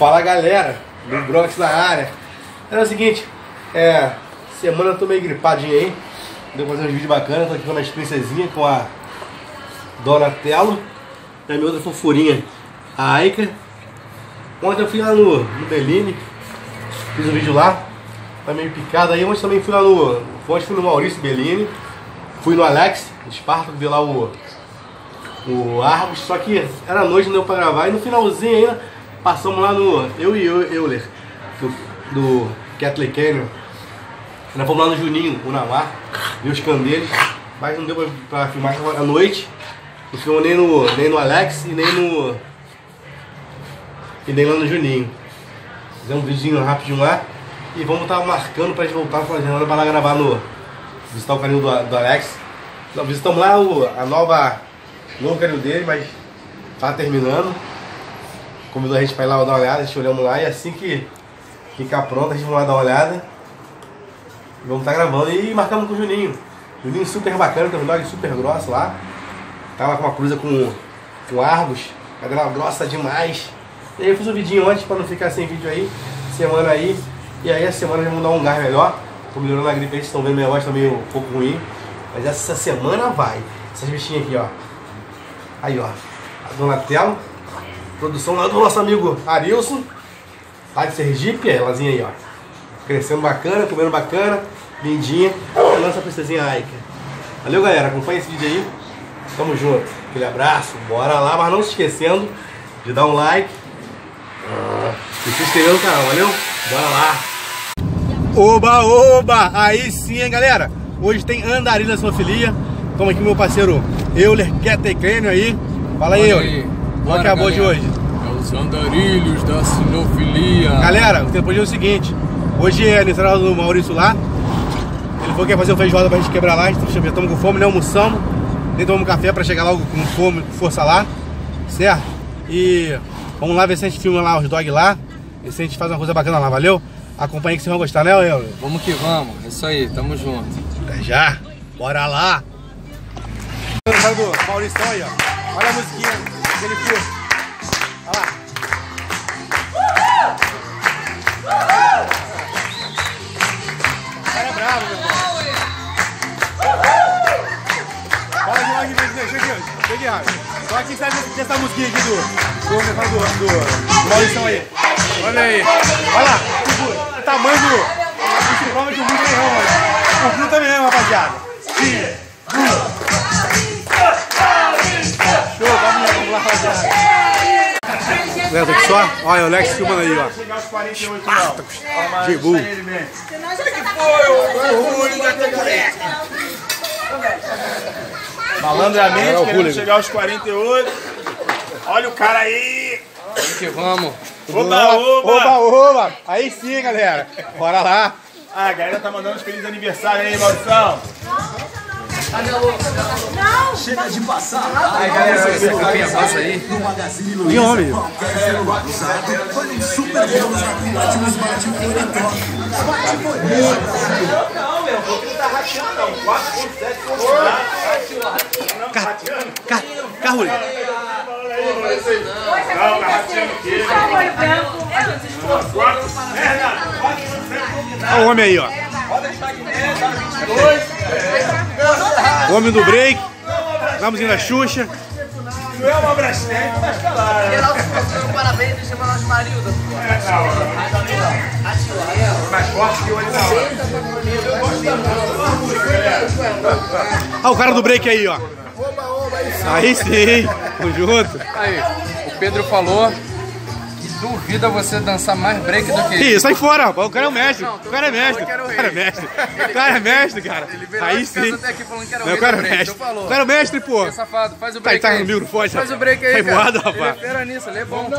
Fala galera, do Bronx na área. É o seguinte, é, semana eu tô meio gripadinho aí. Deu pra fazer uns vídeos bacanas, tô aqui com as princesinhas, com a Donatello e a minha outra fofurinha, a Aika. Ontem eu fui lá no, no Bellini, fiz um vídeo lá, tá meio picado aí. Ontem também fui lá no. Ontem fui no Maurício Bellini, fui no Alex, Esparta, vi lá o, o Arbos, só que era noite, não deu pra gravar. E no finalzinho ainda, passamos lá no. Eu e eu, Euler, do, do Catholic Canyon. Nós fomos lá no Juninho, o Namar, ver os candelos, mas não deu pra, pra filmar à noite. Não filmou nem no, nem no Alex e nem no. E nem lá no Juninho. Fizemos um videozinho rapidinho lá. E vamos estar marcando pra gente voltar fazendo pra lá gravar no. Visitar o canil do, do Alex. Visitamos lá o, a nova. O novo canil dele, mas tá terminando. Convidou a gente pra ir lá dar uma olhada, a gente olhamos lá e assim que ficar pronto a gente vai lá dar uma olhada. E vamos estar gravando. E marcamos com o Juninho. Juninho super bacana, tem um dog super grosso lá. Tava com uma cruza com, com Argos, a grava grossa demais. E aí eu fiz um vidinho antes pra não ficar sem vídeo aí, semana aí. E aí a semana já vamos dar um gás melhor. Tô melhorando a gripe, vocês estão vendo minha voz tá um pouco ruim. Mas essa semana vai. Essas bichinhas aqui, ó. Aí, ó. A Donatello. Produção lá do nosso amigo Arilson. Lá de Sergipe, elazinha aí, ó. Crescendo bacana, comendo bacana, lindinha. E a nossa princesinha Aika. Valeu, galera. Acompanha esse vídeo aí. Tamo junto. Aquele abraço. Bora lá, mas não se esquecendo de dar um like. E se inscrever no canal, valeu? Bora lá. Oba, oba! Aí sim, hein, galera. Hoje tem andarilha Sofilia. Toma aqui meu parceiro Euler Ketecrânio aí. Fala aí, Euler. Qual que é a boa de hoje? É os andarilhos da sinofilia. Galera, o tempo de hoje é o seguinte. Hoje é aniversário do Maurício lá. Ele falou que ia fazer um feijoada pra gente quebrar lá. Já estamos com fome, nem almoçamos. Nem tomamos café pra chegar logo com fome, com força lá. Certo? E vamos lá ver se a gente filma lá os dogs lá. E se a gente faz uma coisa bacana lá, valeu? Acompanha que vocês vão gostar, né, Euler? Vamos que vamos, é isso aí, tamo junto. Até já. Bora lá. Maurício aí, ó. Olha a musiquinha ele fez. Olha lá. O cara é bravo, meu irmão. Fala de lá aqui, chega aqui, chega aqui. Só aqui sabe dessa musiquinha aqui do, do, do, do, Maurício aí. Olha aí. Olha lá, tipo, o tamanho do. O mundo mano. O Cru também é, rapaziada. Sim. Rapaziada. Galera, tô aqui só. Olha, o Alex filmando aí, ó. chegar aos 48 não. Gibu. Malandramente, Era o querendo hooligan. chegar aos 48. Olha o cara aí. Vamos que vamos. Oba, oba. Oba, oba. Aí sim, galera. Bora lá. Ah, a galera tá mandando os felizes aniversário aí, Maurição. Aí galera, você capinha, passa aí. Que homem. Não, meu, não tá rateando não. 4.7 Car car carro. Não, tá rateando o quê? Merda! 4.7 Olha o homem aí, ó. O homem do break. Vamos indo na Xuxa. Não é uma brastete, mas calada. Parabéns, deixa eu os maridos. Mais forte que o animal. Ah, o cara do break aí, ó. Aí sim. Tamo junto. Aí, o Pedro falou duvida você dançar mais break do que Ih, sai fora, rapaz. O cara é o mestre. Não, O cara é mestre. o O cara é mestre. O cara é mestre, cara. Ele virou Aí sim. até aqui falando que era o Não, o cara é break, mestre. então. O cara é o mestre, pô. Que safado, faz o Tá, break tá aí. no microfone, Faz rapaz. o break aí, Sai voado, rapaz. Ele é fera nisso, ele é bom.